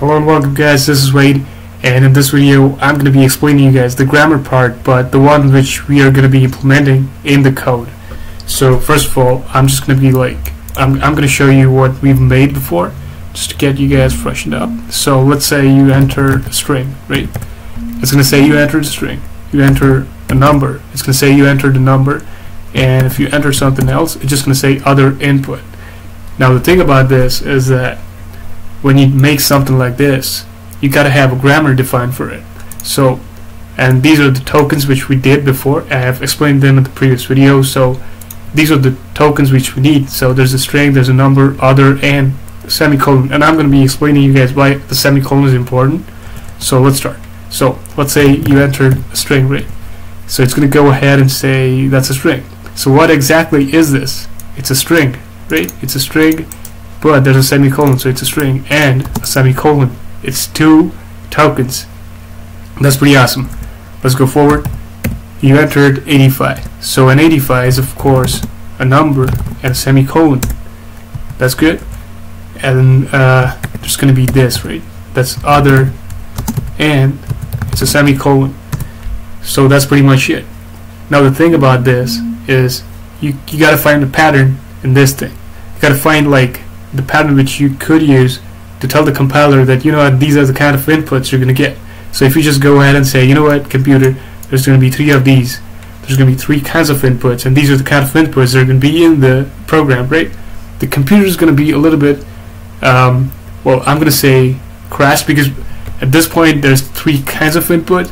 Hello and welcome guys, this is Wade and in this video I'm going to be explaining you guys the grammar part but the one which we are going to be implementing in the code. So first of all I'm just going to be like, I'm, I'm going to show you what we've made before just to get you guys freshened up. So let's say you enter a string, right? It's going to say you entered a string. You enter a number. It's going to say you entered a number and if you enter something else it's just going to say other input. Now the thing about this is that when you make something like this, you got to have a grammar defined for it. So, and these are the tokens which we did before. I have explained them in the previous video. So, these are the tokens which we need. So, there's a string, there's a number, other, and semicolon. And I'm to be explaining you guys why the semicolon is important. So, let's start. So, let's say you entered a string, right? So, it's to go ahead and say that's a string. So, what exactly is this? It's a string, right? It's a string but there's a semicolon so it's a string. And a semicolon it's two tokens. That's pretty awesome. Let's go forward. You entered 85 so an 85 is of course a number and a semicolon. That's good. And uh, there's gonna be this right? That's other and it's a semicolon. So that's pretty much it. Now the thing about this is you, you gotta find a pattern in this thing. You gotta find like the pattern which you could use to tell the compiler that you know what these are the kind of inputs you're going to get. So if you just go ahead and say, you know what, computer, there's going to be three of these. There's going to be three kinds of inputs, and these are the kind of inputs that are going to be in the program, right? The computer is going to be a little bit, um, well, I'm going to say crash because at this point there's three kinds of input,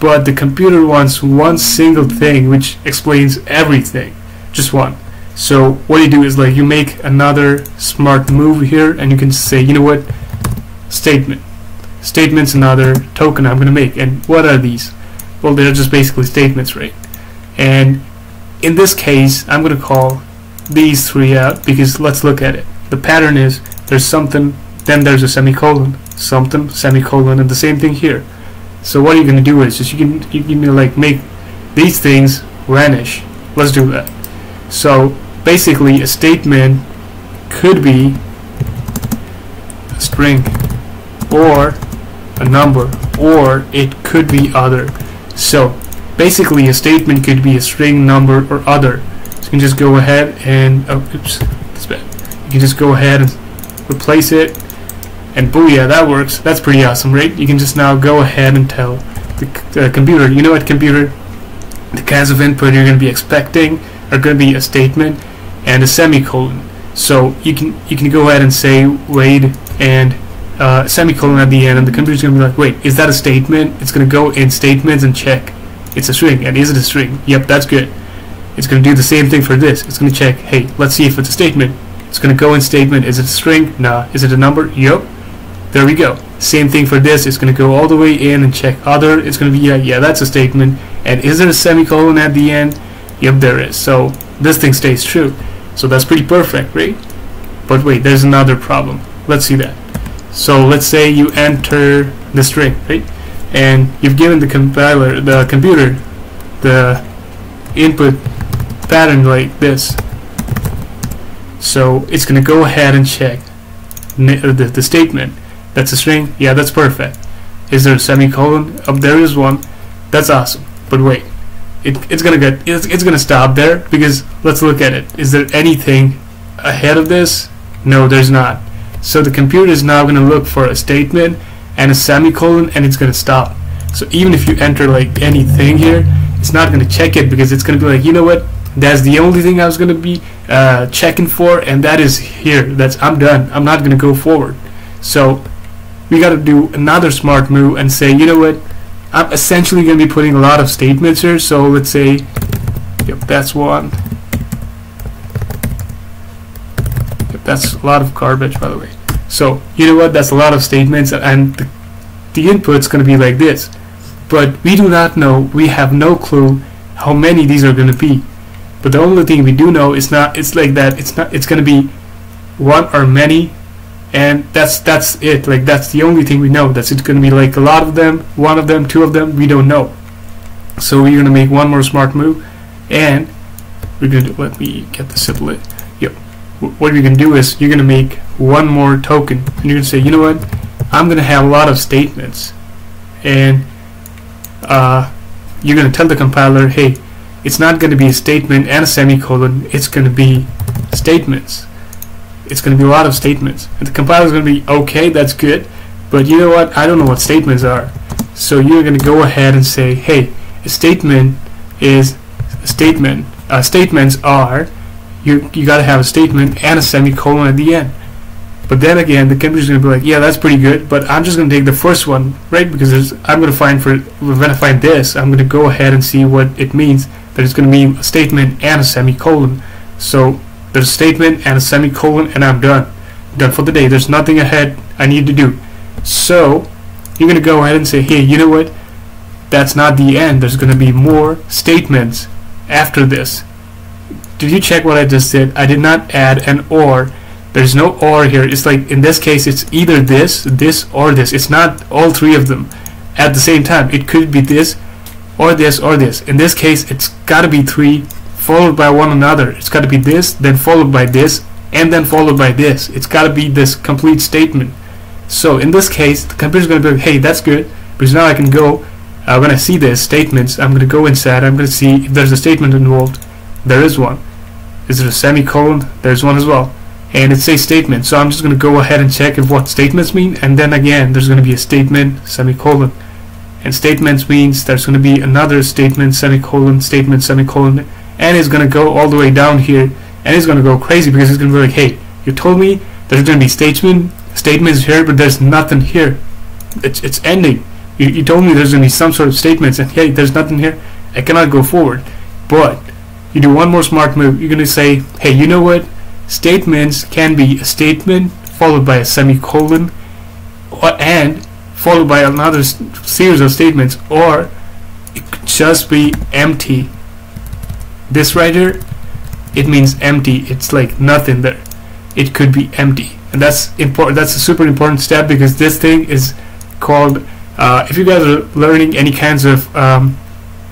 but the computer wants one single thing which explains everything, just one. So what you do is like you make another smart move here and you can say, you know what, statement. Statement's another token I'm going to make. And what are these? Well, they're just basically statements, right? And in this case, I'm going to call these three out because let's look at it. The pattern is there's something, then there's a semicolon, something, semicolon, and the same thing here. So what you're going to do is just you can you can like make these things vanish. Let's do that. So basically a statement could be a string or a number or it could be other. So basically a statement could be a string number or other. So you can just go ahead and oh, oops that's bad. You can just go ahead and replace it and booyah that works. That's pretty awesome right? You can just now go ahead and tell the uh, computer. You know what computer? The kinds of input you're going to be expecting are going to be a statement and a semicolon. So you can you can go ahead and say Wade and uh, semicolon at the end, and the computer's gonna be like, wait, is that a statement? It's gonna go in statements and check. It's a string, and is it a string? Yep, that's good. It's gonna do the same thing for this. It's gonna check, hey, let's see if it's a statement. It's gonna go in statement. Is it a string? Nah. Is it a number? Yep. There we go. Same thing for this. It's gonna go all the way in and check other. It's gonna be yeah, yeah, that's a statement. And is there a semicolon at the end? Yep, there is. So this thing stays true. So that's pretty perfect, right? But wait, there's another problem. Let's see that. So let's say you enter the string, right? And you've given the compiler, the computer, the input pattern like this. So it's going to go ahead and check uh, the, the statement. That's a string? Yeah, that's perfect. Is there a semicolon? Oh, there is one. That's awesome. But wait, it, it's gonna get it's, it's gonna stop there because let's look at it. Is there anything ahead of this? No there's not. So the computer is now gonna look for a statement and a semicolon and it's gonna stop. So even if you enter like anything here it's not gonna check it because it's gonna be like you know what? That's the only thing I was gonna be uh, checking for and that is here. That's I'm done. I'm not gonna go forward. So we gotta do another smart move and say you know what I'm essentially going to be putting a lot of statements here. So let's say, yep, that's one. Yep, that's a lot of garbage, by the way. So you know what? That's a lot of statements, and the, the input's going to be like this. But we do not know. We have no clue how many these are going to be. But the only thing we do know is not. It's like that. It's not. It's going to be one or many and that's that's it. Like that's the only thing we know that's it's going to be like a lot of them one of them two of them we don't know. So we're going to make one more smart move and we're going to let me get the symbol yep. What you're going to do is you're going to make one more token and you're going to say you know what? I'm gonna have a lot of statements. And uh, you're gonna tell the compiler hey it's not gonna be a statement and a semicolon it's gonna be statements it's gonna be a lot of statements and the compiler is gonna be okay that's good but you know what I don't know what statements are so you're gonna go ahead and say hey a statement is a statement uh, statements are you you gotta have a statement and a semicolon at the end but then again, the computer's going to be like, yeah, that's pretty good, but I'm just going to take the first one, right? Because I'm going to find for when I find this, I'm going to go ahead and see what it means. That it's going to be a statement and a semicolon. So there's a statement and a semicolon, and I'm done. Done for the day. There's nothing ahead I need to do. So you're going to go ahead and say, hey, you know what? That's not the end. There's going to be more statements after this. Did you check what I just did? I did not add an or there's no or here. It's like in this case, it's either this, this, or this. It's not all three of them at the same time. It could be this, or this, or this. In this case, it's got to be three followed by one another. It's got to be this, then followed by this, and then followed by this. It's got to be this complete statement. So in this case, the computer's going to be like, hey, that's good, because now I can go, uh, when I see this statements, I'm going to go inside, I'm going to see if there's a statement involved. There is one. Is there a semicolon? There's one as well and it says statement so I'm just going to go ahead and check if what statements mean and then again there's going to be a statement semicolon and statements means there's going to be another statement semicolon statement semicolon and it's going to go all the way down here and it's going to go crazy because it's going to be like hey you told me there's going to be statement statements here but there's nothing here. It's, it's ending. You, you told me there's going to be some sort of statements and hey there's nothing here. I cannot go forward. But you do one more smart move. You're going to say hey you know what? Statements can be a statement followed by a semicolon or, and followed by another series of statements or it could just be empty. This right here, it means empty. It's like nothing there. It could be empty. And that's important. That's a super important step because this thing is called, uh, if you guys are learning any kinds of um,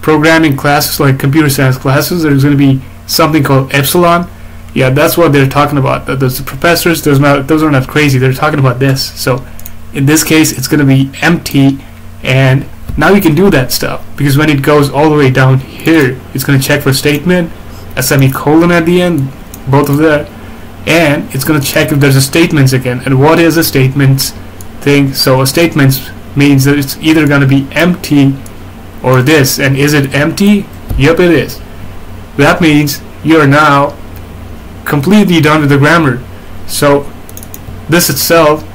programming classes like computer science classes, there's going to be something called epsilon yeah, that's what they're talking about. Those professors, those not, those are not crazy. They're talking about this. So in this case, it's going to be empty, and now you can do that stuff because when it goes all the way down here, it's going to check for statement, a semicolon at the end, both of that, and it's going to check if there's a statements again. And what is a statements thing? So a statements means that it's either going to be empty or this. And is it empty? Yep, it is. That means you're now completely done with the grammar. So this itself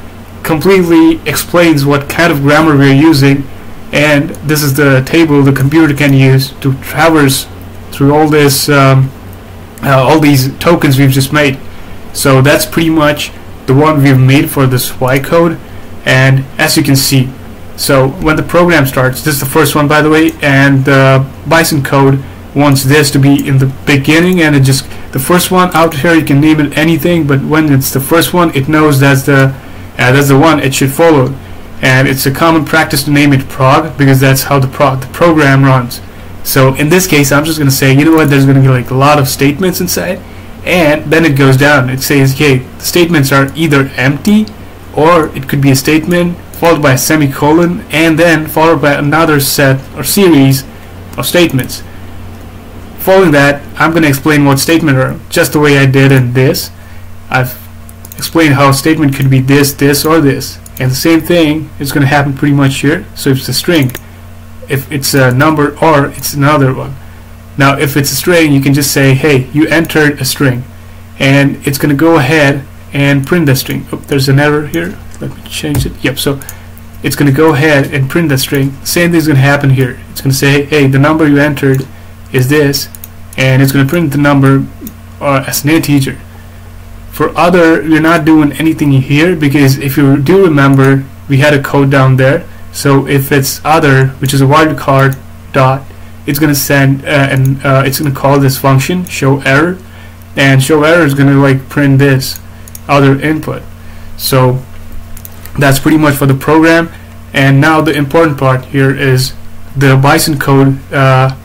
completely explains what kind of grammar we're using and this is the table the computer can use to traverse through all this um, uh, all these tokens we've just made. So that's pretty much the one we've made for this Y code. And as you can see so when the program starts this is the first one by the way and the Bison code wants this to be in the beginning and it just the first one out here you can name it anything but when it's the first one it knows that's the uh, that's the one it should follow and it's a common practice to name it prog because that's how the, prog, the program runs so in this case I'm just gonna say you know what there's gonna be like a lot of statements inside and then it goes down it says okay the statements are either empty or it could be a statement followed by a semicolon and then followed by another set or series of statements Following that, I'm going to explain what statement are, just the way I did in this. I've explained how a statement could be this, this, or this. And the same thing is going to happen pretty much here. So if it's a string, if it's a number or it's another one. Now if it's a string, you can just say, hey, you entered a string. And it's going to go ahead and print the string. Oh, there's an error here. Let me change it. Yep, so it's going to go ahead and print the string. Same thing is going to happen here. It's going to say, hey, the number you entered is this and it's going to print the number uh, as an integer for other we're not doing anything here because if you do remember we had a code down there so if it's other which is a wildcard dot it's going to send uh, and uh, it's going to call this function show error and show error is going to like print this other input so that's pretty much for the program and now the important part here is the bison code uh,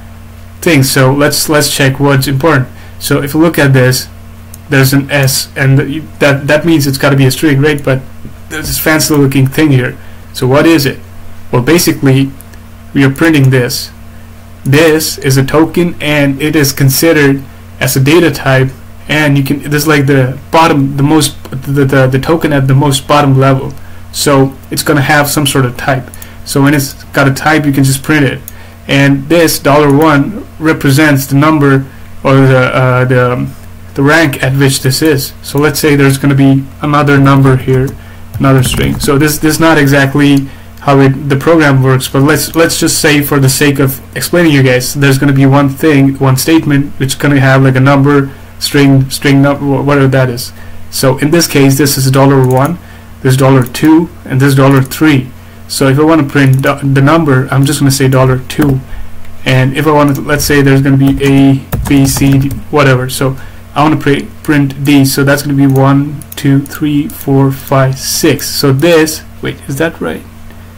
things. So let's let's check what's important. So if you look at this, there's an S, and that that means it's got to be a string, right? But there's this fancy looking thing here. So what is it? Well, basically, we are printing this. This is a token, and it is considered as a data type. And you can this is like the bottom, the most the the, the token at the most bottom level. So it's gonna have some sort of type. So when it's got a type, you can just print it. And this dollar one represents the number or the uh, the the rank at which this is. So let's say there's going to be another number here, another string. So this this is not exactly how it, the program works, but let's let's just say for the sake of explaining you guys, there's going to be one thing, one statement which is going to have like a number, string, string number, whatever that is. So in this case, this is dollar one, this dollar two, and this dollar three. So if I want to print the number, I'm just going to say dollar two, and if I want to, let's say there's going to be A, B, C, D, whatever. So I want to print D, so that's going to be 1, 2, 3, 4, 5, 6. So this, wait, is that right?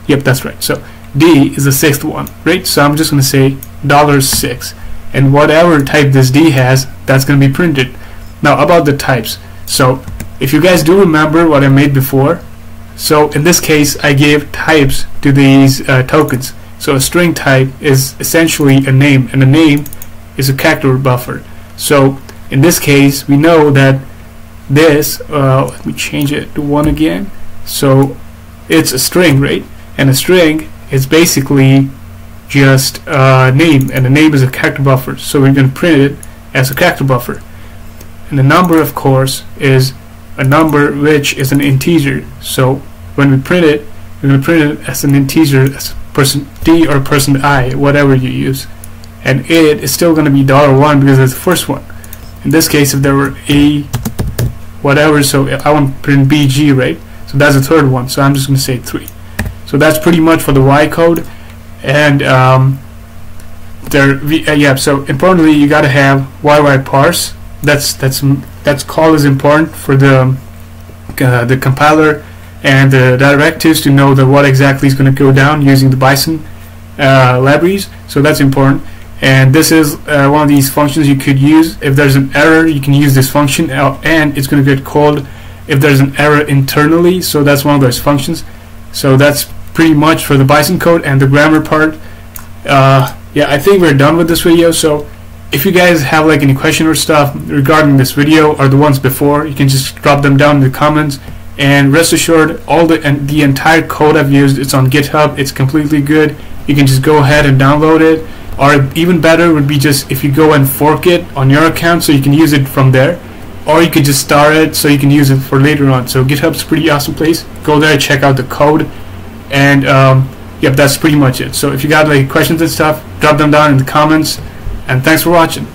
Yep, that's right. So D is the sixth one, right? So I'm just going to say dollar six, and whatever type this D has, that's going to be printed. Now about the types. So if you guys do remember what I made before, so in this case I gave types to these uh, tokens. So a string type is essentially a name, and a name is a character buffer. So in this case, we know that this, uh, let me change it to 1 again. So it's a string, right? And a string is basically just a name, and a name is a character buffer. So we're going to print it as a character buffer. And the number, of course, is a number which is an integer. So when we print it, we're going to print it as an integer, as percent d or percent i, whatever you use. And it is still going to be dollar $1 because it's the first one in this case if there were a whatever so I want to print BG right? So that's the third one so I'm just going to say 3 so that's pretty much for the Y code and um, there uh, yeah so importantly you got to have YY parse. That's that's that's call is important for the uh, the compiler and the directives to know that what exactly is going to go down using the Bison uh, libraries. So that's important and this is uh, one of these functions you could use. If there's an error you can use this function uh, and it's going to get called if there's an error internally. So that's one of those functions. So that's pretty much for the bison code and the grammar part. Uh, yeah I think we're done with this video. So if you guys have like any question or stuff regarding this video or the ones before you can just drop them down in the comments. And rest assured all the and the entire code I've used it's on github. It's completely good. You can just go ahead and download it or even better would be just if you go and fork it on your account so you can use it from there. Or you could just start it so you can use it for later on. So github's pretty awesome place. Go there check out the code. And um, yep that's pretty much it. So if you got like questions and stuff drop them down in the comments. And thanks for watching